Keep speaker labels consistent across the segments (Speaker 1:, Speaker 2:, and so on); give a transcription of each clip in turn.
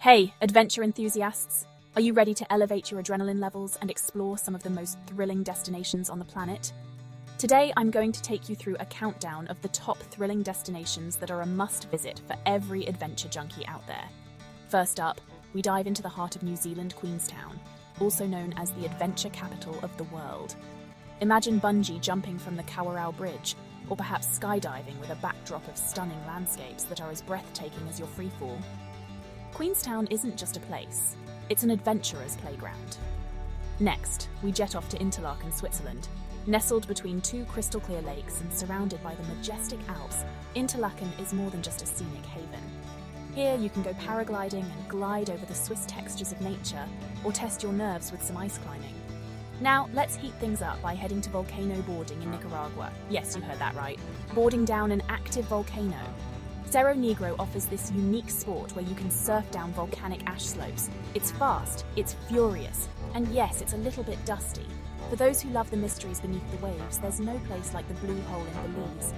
Speaker 1: Hey, adventure enthusiasts! Are you ready to elevate your adrenaline levels and explore some of the most thrilling destinations on the planet? Today, I'm going to take you through a countdown of the top thrilling destinations that are a must visit for every adventure junkie out there. First up, we dive into the heart of New Zealand, Queenstown, also known as the adventure capital of the world. Imagine bungee jumping from the Kawarau Bridge, or perhaps skydiving with a backdrop of stunning landscapes that are as breathtaking as your freefall. Queenstown isn't just a place, it's an adventurer's playground. Next, we jet off to Interlaken, Switzerland. Nestled between two crystal clear lakes and surrounded by the majestic Alps, Interlaken is more than just a scenic haven. Here you can go paragliding and glide over the Swiss textures of nature, or test your nerves with some ice climbing. Now, let's heat things up by heading to volcano boarding in Nicaragua. Yes, you heard that right. Boarding down an active volcano Cerro Negro offers this unique sport where you can surf down volcanic ash slopes. It's fast, it's furious, and yes, it's a little bit dusty. For those who love the mysteries beneath the waves, there's no place like the Blue Hole in Belize.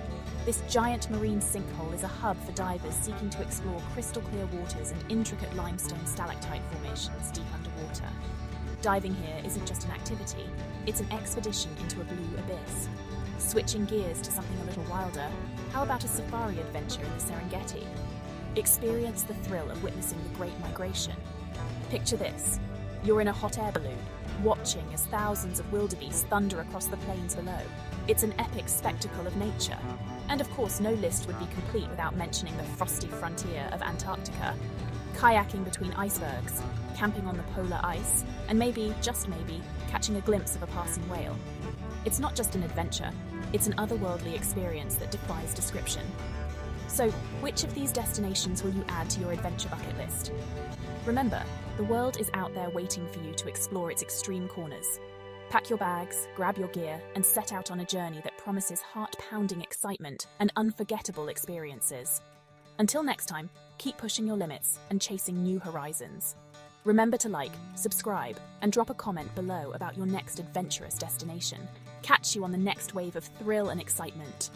Speaker 1: This giant marine sinkhole is a hub for divers seeking to explore crystal clear waters and intricate limestone stalactite formations deep underwater. Diving here isn't just an activity, it's an expedition into a blue abyss. Switching gears to something a little wilder, how about a safari adventure in the Serengeti? Experience the thrill of witnessing the Great Migration. Picture this you're in a hot air balloon, watching as thousands of wildebeest thunder across the plains below. It's an epic spectacle of nature. And of course, no list would be complete without mentioning the frosty frontier of Antarctica. Kayaking between icebergs, camping on the polar ice, and maybe, just maybe, catching a glimpse of a passing whale. It's not just an adventure, it's an otherworldly experience that defies description. So, which of these destinations will you add to your adventure bucket list? Remember, the world is out there waiting for you to explore its extreme corners. Pack your bags, grab your gear, and set out on a journey that promises heart pounding excitement and unforgettable experiences. Until next time, keep pushing your limits and chasing new horizons. Remember to like, subscribe, and drop a comment below about your next adventurous destination. Catch you on the next wave of thrill and excitement.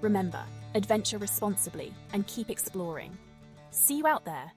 Speaker 1: Remember, adventure responsibly and keep exploring. See you out there.